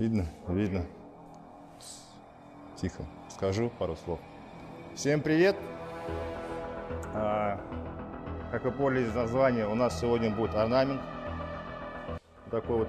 Видно? Видно. Тихо. Скажу пару слов. Всем привет! А, как вы поняли из названия, у нас сегодня будет орнамент. Такой вот.